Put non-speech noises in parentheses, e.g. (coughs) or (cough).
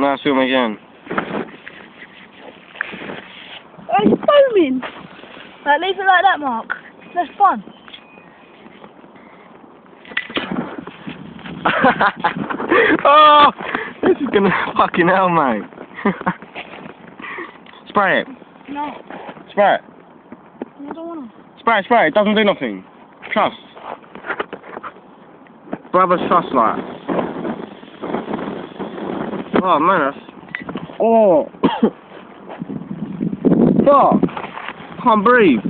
No, film again. Oh, it's foaming. Right, leave it like that, Mark. That's fun. (laughs) oh, this is gonna (laughs) fucking hell, mate. (laughs) spray it. No, Spray it. I don't wanna. Spray it, spray it. It doesn't do nothing. Trust. Brother, trust like. Oh man, that's. Oh. (coughs) Fuck. Can't breathe.